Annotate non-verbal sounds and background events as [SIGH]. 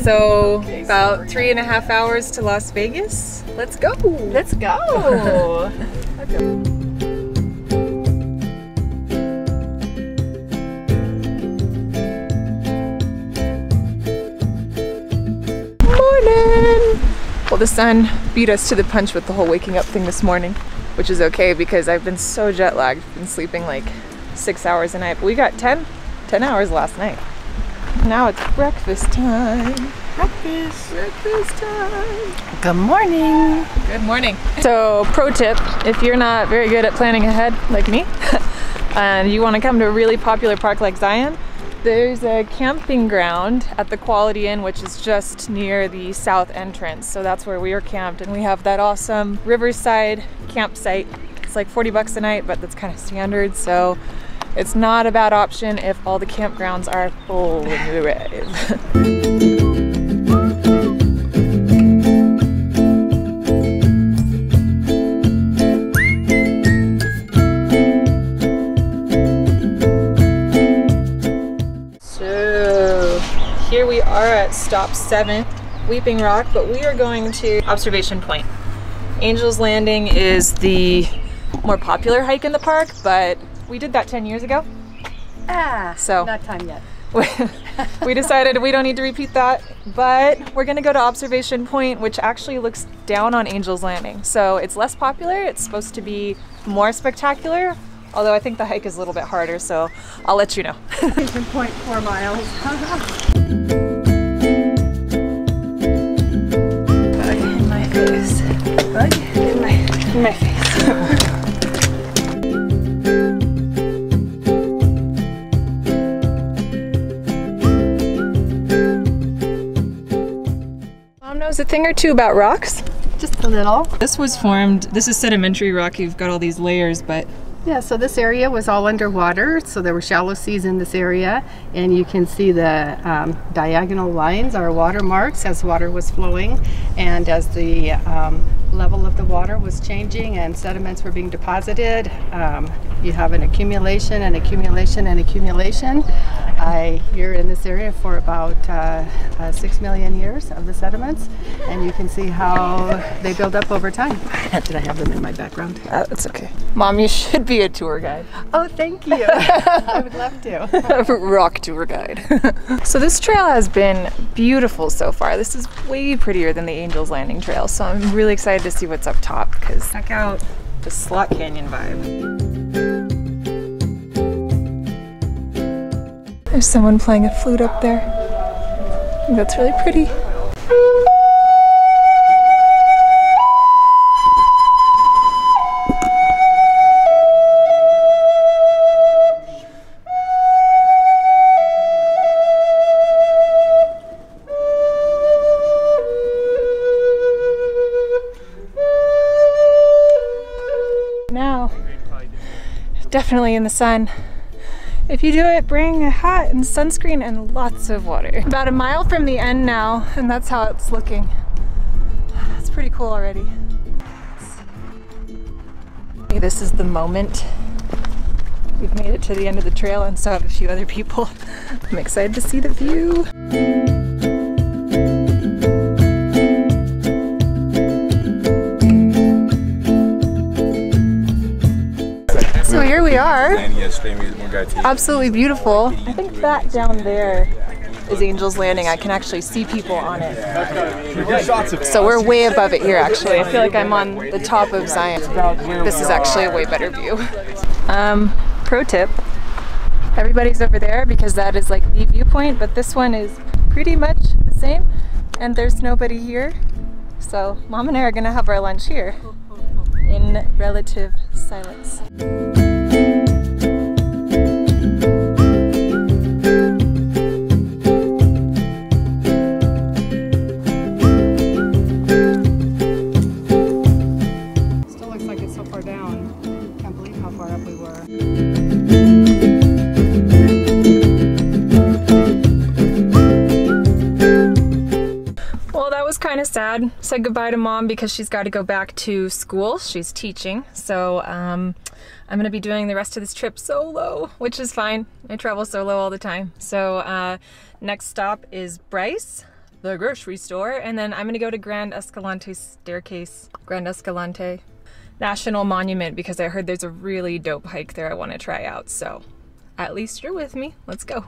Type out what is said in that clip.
about three and a half hours to Las Vegas. Let's go. Let's go. Morning! Well, the sun beat us to the punch with the whole waking up thing this morning, which is okay because I've been so jet lagged, been sleeping like six hours a night. But we got 10, 10 hours last night. Now it's breakfast time. Breakfast. Breakfast time. Good morning. Good morning. So, pro tip if you're not very good at planning ahead, like me, [LAUGHS] and you want to come to a really popular park like Zion, there's a camping ground at the Quality Inn, which is just near the south entrance. So that's where we are camped, and we have that awesome riverside campsite. It's like 40 bucks a night, but that's kind of standard. So it's not a bad option if all the campgrounds are full. So here we are at stop seven, Weeping Rock, but we are going to Observation Point. Angel's Landing is the more popular hike in the park, but we did that 10 years ago. Ah, So- not time yet. [LAUGHS] we decided we don't need to repeat that, but we're gonna go to Observation Point, which actually looks down on Angel's Landing. So it's less popular, it's supposed to be more spectacular, although I think the hike is a little bit harder, so I'll let you know. [LAUGHS] Point four miles. [LAUGHS] knows a thing or two about rocks. Just a little. This was formed, this is sedimentary rock, you've got all these layers, but Yeah, so this area was all underwater, so there were shallow seas in this area, and you can see the um, diagonal lines are watermarks as water was flowing, and as the um, level of the water was changing and sediments were being deposited, um, you have an accumulation and accumulation and accumulation. I, you're in this area for about uh, uh, six million years of the sediments, and you can see how they build up over time. [LAUGHS] Did I have them in my background? uh, that's okay. Mom, you should be a tour guide. Oh, thank you. [LAUGHS] I would love to. [LAUGHS] rock tour guide. [LAUGHS] so this trail has been beautiful so far. This is way prettier than the Angel's Landing trail. So I'm really excited to see what's up top because check out the Slot Canyon vibe. There's someone playing a flute up there. I think That's really pretty. Definitely in the sun. If you do it, bring a hat and sunscreen and lots of water. About a mile from the end now, and that's how it's looking. It's pretty cool already. This is the moment. We've made it to the end of the trail and so have a few other people. [LAUGHS] I'm excited to see the view. Absolutely beautiful. I think that down there is Angel's Landing. I can actually see people on it. So we're way above it here actually. I feel like I'm on the top of Zion. This is actually a way better view. Um, pro tip, everybody's over there because that is like the viewpoint, but this one is pretty much the same and there's nobody here. So mom and I are gonna have our lunch here in relative silence. Said goodbye to mom because she's got to go back to school. She's teaching. So um, I'm going to be doing the rest of this trip solo, which is fine. I travel solo all the time. So uh, next stop is Bryce. the grocery store, and then I'm gonna go to Grand Escalante Staircase, Grand Escalante National Monument because I heard there's a really dope hike there I want to try out. So at least you're with me. Let's go.